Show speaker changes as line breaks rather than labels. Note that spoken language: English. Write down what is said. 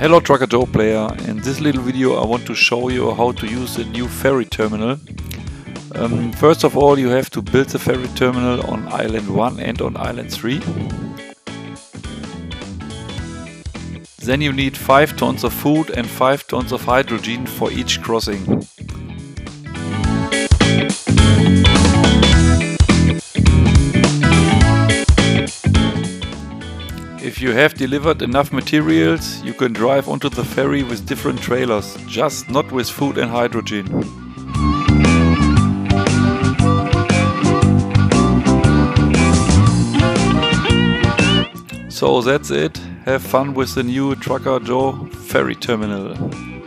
Hello Trucker Joe player, in this little video I want to show you how to use the new ferry terminal. Um, first of all you have to build the ferry terminal on island 1 and on island 3. Then you need 5 tons of food and 5 tons of hydrogen for each crossing. If you have delivered enough materials, you can drive onto the ferry with different trailers, just not with food and hydrogen. So that's it. Have fun with the new Trucker Joe ferry terminal.